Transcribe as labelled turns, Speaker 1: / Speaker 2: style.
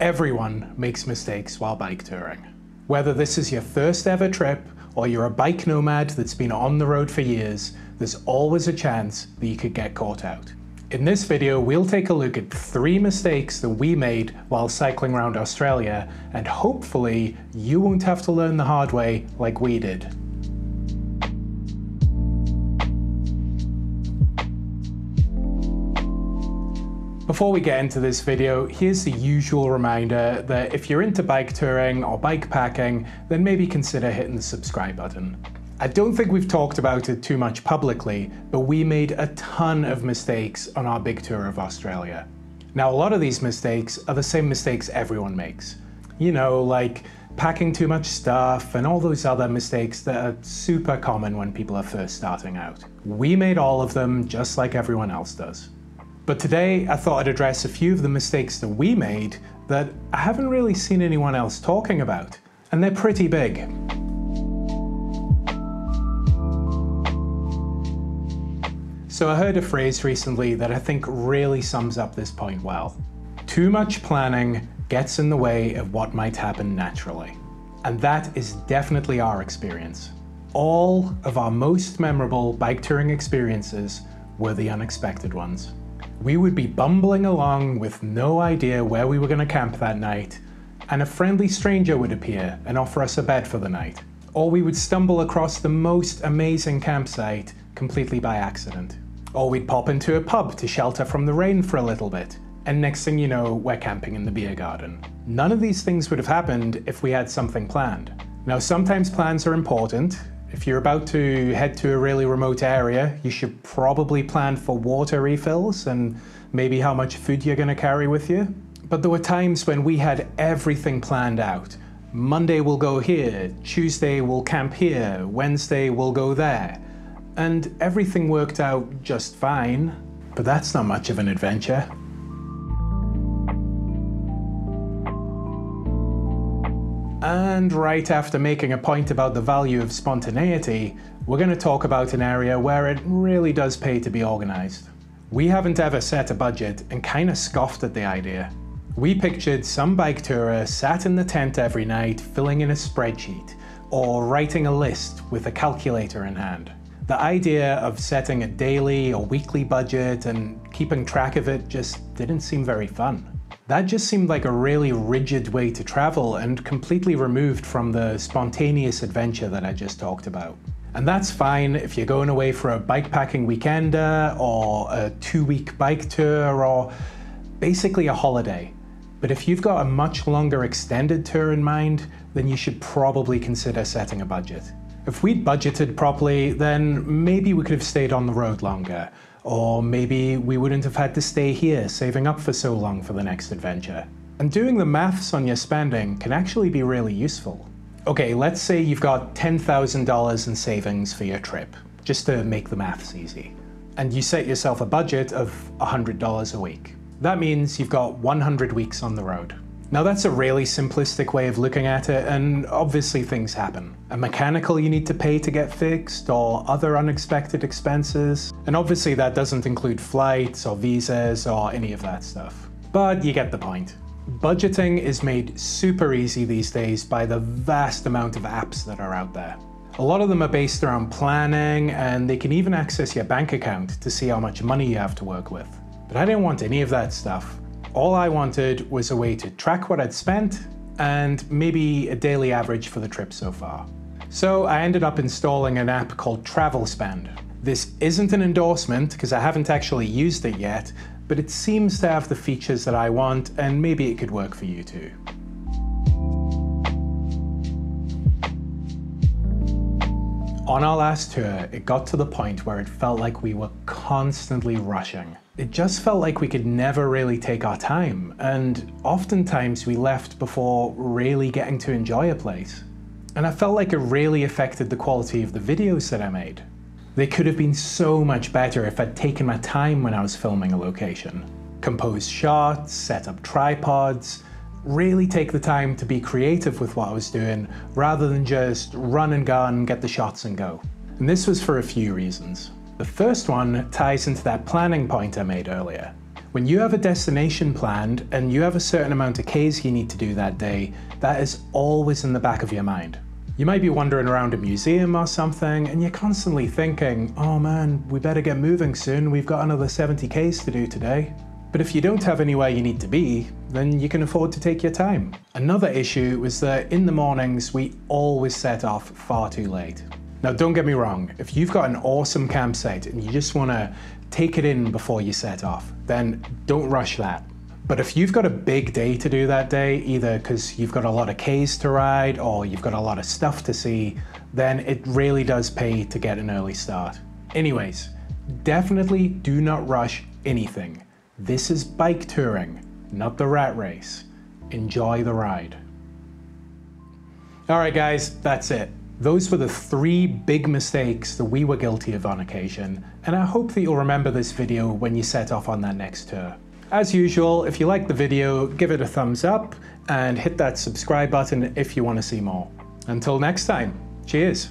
Speaker 1: Everyone makes mistakes while bike touring. Whether this is your first ever trip or you're a bike nomad that's been on the road for years, there's always a chance that you could get caught out. In this video, we'll take a look at three mistakes that we made while cycling around Australia, and hopefully you won't have to learn the hard way like we did. Before we get into this video, here's the usual reminder that if you're into bike touring or bike packing, then maybe consider hitting the subscribe button. I don't think we've talked about it too much publicly, but we made a ton of mistakes on our big tour of Australia. Now, a lot of these mistakes are the same mistakes everyone makes. You know, like packing too much stuff and all those other mistakes that are super common when people are first starting out. We made all of them just like everyone else does. But today I thought I'd address a few of the mistakes that we made that I haven't really seen anyone else talking about, and they're pretty big. So I heard a phrase recently that I think really sums up this point well. Too much planning gets in the way of what might happen naturally. And that is definitely our experience. All of our most memorable bike touring experiences were the unexpected ones. We would be bumbling along with no idea where we were going to camp that night, and a friendly stranger would appear and offer us a bed for the night. Or we would stumble across the most amazing campsite completely by accident. Or we'd pop into a pub to shelter from the rain for a little bit, and next thing you know, we're camping in the beer garden. None of these things would have happened if we had something planned. Now, sometimes plans are important, if you're about to head to a really remote area, you should probably plan for water refills and maybe how much food you're going to carry with you. But there were times when we had everything planned out. Monday we'll go here, Tuesday we'll camp here, Wednesday we'll go there. And everything worked out just fine. But that's not much of an adventure. And right after making a point about the value of spontaneity, we're going to talk about an area where it really does pay to be organised. We haven't ever set a budget and kind of scoffed at the idea. We pictured some bike tourer sat in the tent every night filling in a spreadsheet or writing a list with a calculator in hand. The idea of setting a daily or weekly budget and keeping track of it just didn't seem very fun. That just seemed like a really rigid way to travel and completely removed from the spontaneous adventure that I just talked about. And that's fine if you're going away for a bikepacking weekender uh, or a two week bike tour or basically a holiday. But if you've got a much longer extended tour in mind, then you should probably consider setting a budget. If we'd budgeted properly, then maybe we could have stayed on the road longer, or maybe we wouldn't have had to stay here saving up for so long for the next adventure. And doing the maths on your spending can actually be really useful. Okay, let's say you've got $10,000 in savings for your trip, just to make the maths easy. And you set yourself a budget of $100 a week. That means you've got 100 weeks on the road. Now that's a really simplistic way of looking at it, and obviously things happen. A mechanical you need to pay to get fixed, or other unexpected expenses, and obviously that doesn't include flights or visas or any of that stuff. But you get the point. Budgeting is made super easy these days by the vast amount of apps that are out there. A lot of them are based around planning, and they can even access your bank account to see how much money you have to work with. But I didn't want any of that stuff. All I wanted was a way to track what I'd spent and maybe a daily average for the trip so far. So I ended up installing an app called Travel Spend. This isn't an endorsement because I haven't actually used it yet, but it seems to have the features that I want and maybe it could work for you too. On our last tour, it got to the point where it felt like we were constantly rushing it just felt like we could never really take our time, and oftentimes we left before really getting to enjoy a place. And I felt like it really affected the quality of the videos that I made. They could have been so much better if I'd taken my time when I was filming a location. Composed shots, set up tripods, really take the time to be creative with what I was doing rather than just run and gun, get the shots and go. And this was for a few reasons. The first one ties into that planning point I made earlier. When you have a destination planned and you have a certain amount of Ks you need to do that day, that is always in the back of your mind. You might be wandering around a museum or something and you're constantly thinking, oh man, we better get moving soon, we've got another 70 Ks to do today. But if you don't have anywhere you need to be, then you can afford to take your time. Another issue was that in the mornings we always set off far too late. Now don't get me wrong, if you've got an awesome campsite and you just want to take it in before you set off, then don't rush that. But if you've got a big day to do that day, either because you've got a lot of Ks to ride or you've got a lot of stuff to see, then it really does pay to get an early start. Anyways, definitely do not rush anything. This is bike touring, not the rat race. Enjoy the ride. Alright guys, that's it. Those were the three big mistakes that we were guilty of on occasion, and I hope that you'll remember this video when you set off on that next tour. As usual, if you like the video, give it a thumbs up and hit that subscribe button if you want to see more. Until next time, cheers!